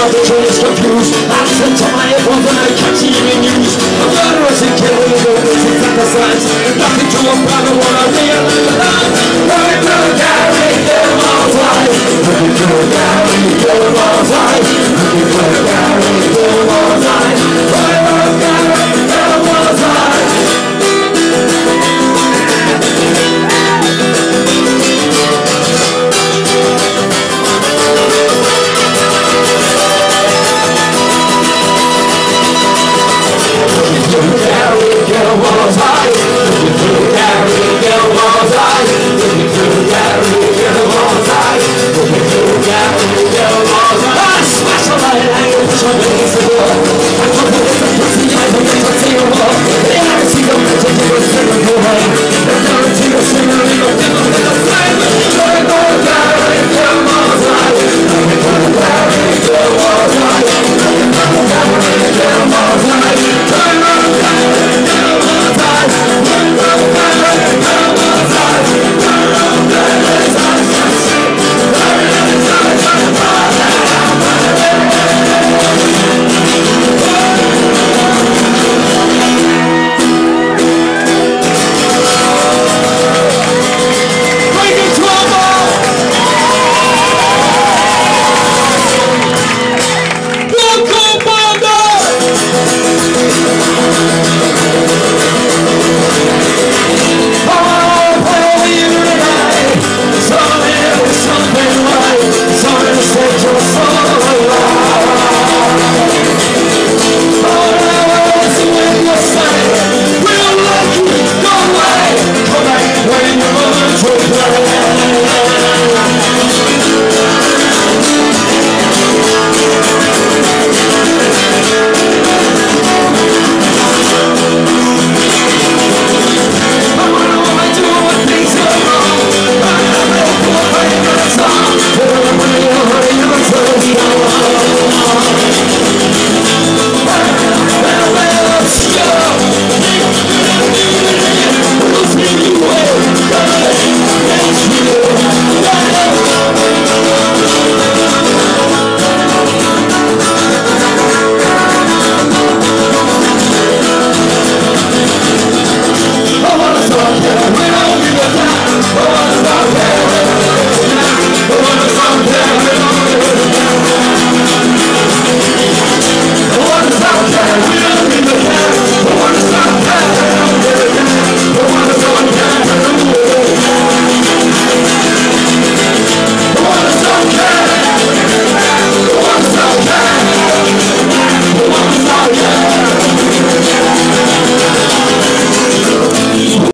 mother is confused. I sent to my airport when I catch the news. A murderous and killing the witness and fantasize Nothing to a brother Dios